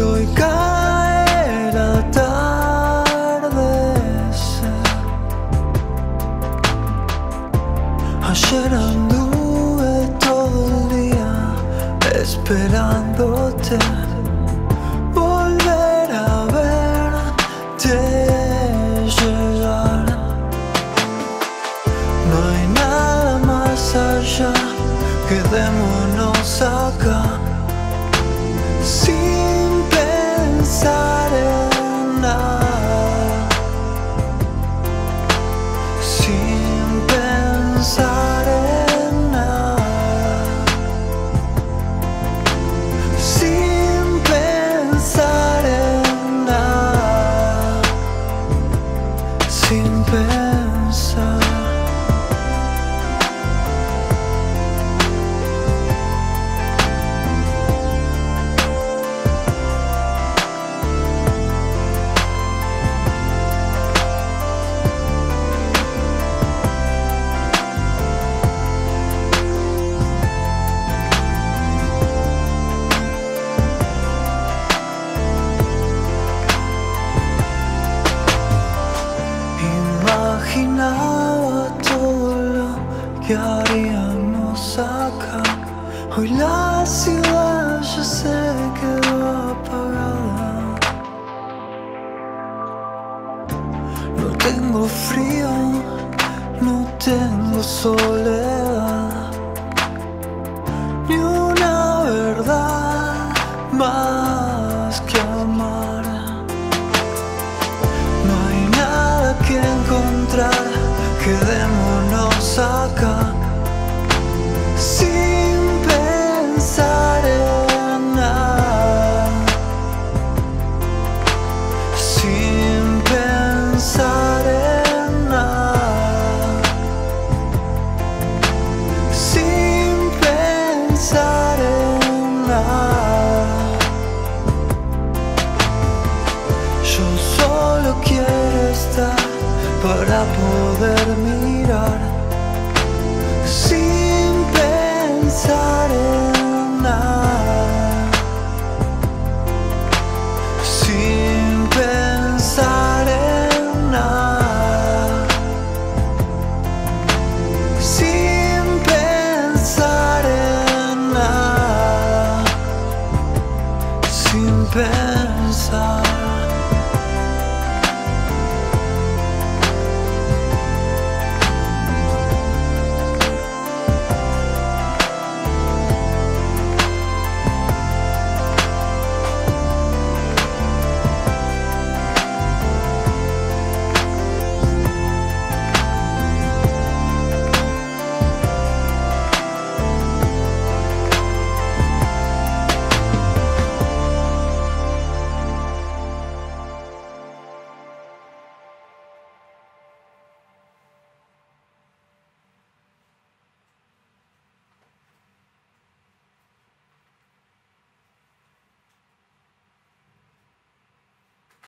hoy cae la tarde. Ayer anduve todo el día esperándote. Volver a verte llegar. No hay nada más allá. Quedémonos acá. 돼. Que haríamos acá. Hoy la ciudad ya se quedó apagada. No tengo frío, no tengo soledad, pensar en nada. Yo solo quiero estar para poder mirar. Si sin pensar.